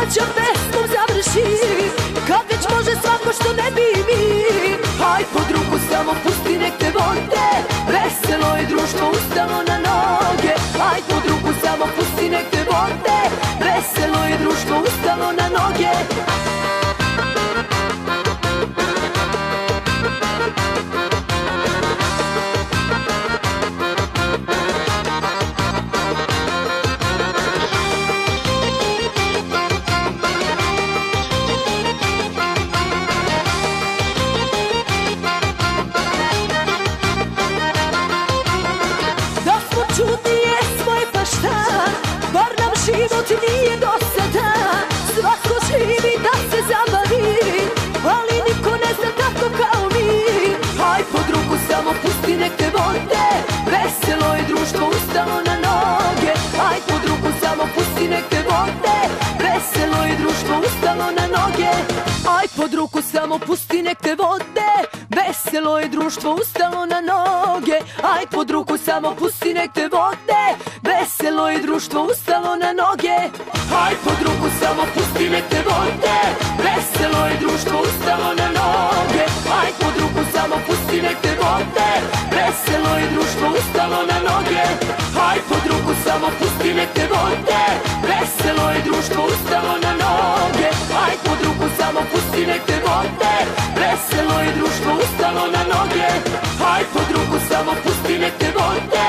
svađa pesmom završi. Kad već može svako što ne bi mi. Aj pod ruku samo pusti nek te vode Veselo je društvo ustalo na noge. Aj pod ruku samo pusti nek te vode Veselo je društvo ustalo na noge ustalo na noge. Aj pod ruku samo pusti nek te vode. Veselo je društvo ustalo na noge. Aj pod ruku samo pusti nek te vode. Veselo je društvo ustalo na noge. Aj pod ruku samo pusti nek te vode. Veselo je društvo ustalo na noge. Aj pod ruku samo pusti nek te vode. Veselo je društvo ustalo na noge. Aj pod ruku samo pusti nek te vode se moje društvo ustalo na noge. Haj pod ruku samo pusti nek te vode